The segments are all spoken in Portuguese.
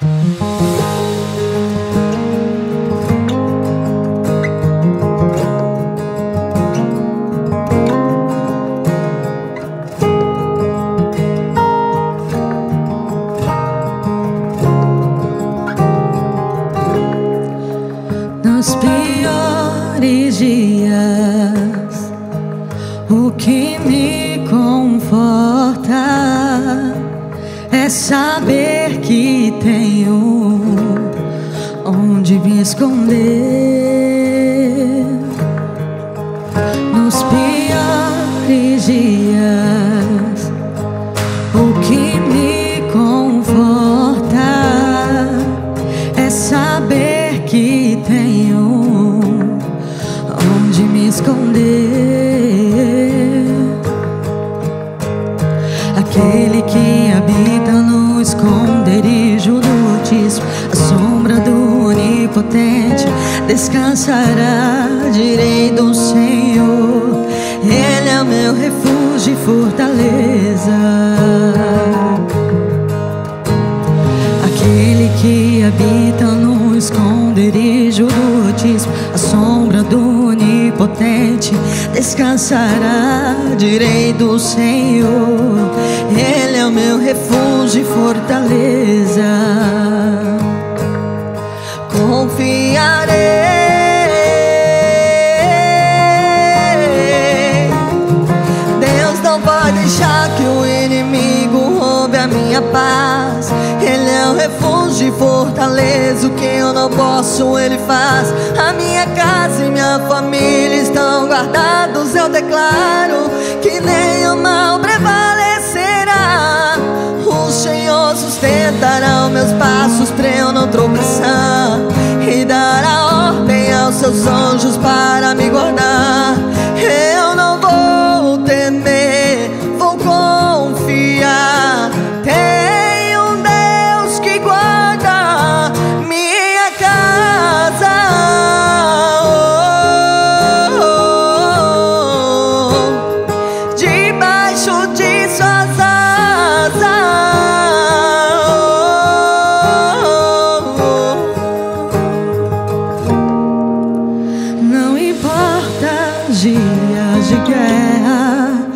Nos piores dias, o que me conforta é saber que tenho esconder. Onipotente, descansará direi do Senhor. Ele é o meu refúgio e fortaleza. Aquele que habita no esconderijo do Altíssimo, a sombra do Onipotente, descansará direi do Senhor. Ele é o meu refúgio e fortaleza. Paz. Ele é o refúgio e fortaleza. O que eu não posso, Ele faz. A minha casa e minha família estão guardados. Eu declaro que nenhum mal prevalecerá. O Senhor sustentará meus passos para eu não tropeçar. E dará ordem aos seus anjos para me guardar. De guerra,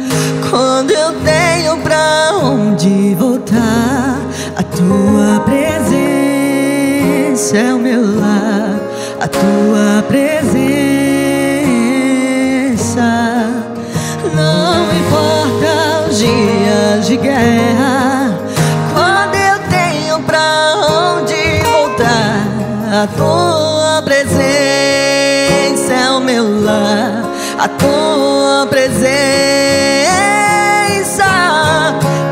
quando eu tenho pra onde voltar, a tua presença é o meu lar, a tua presença. Não importa os dias de guerra, quando eu tenho pra onde voltar, a tua presença é o meu lar, a tua presença.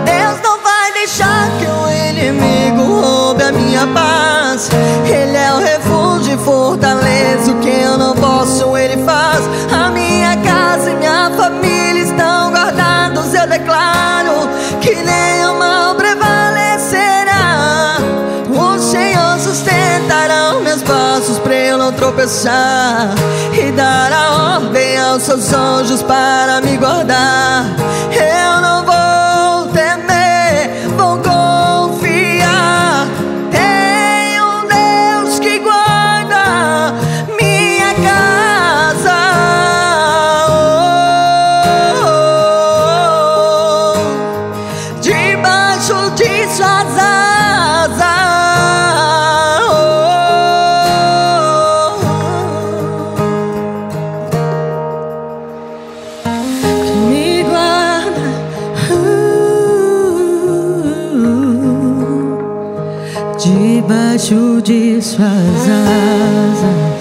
Deus não vai deixar que o inimigo roube a minha paz. Ele é o refúgio e fortaleza, o que eu não posso, Ele faz. A minha casa e minha família estão guardados. Eu declaro que nenhum tropeçar e dará ordem aos seus anjos para me guardar. Eu não vou debaixo de suas asas.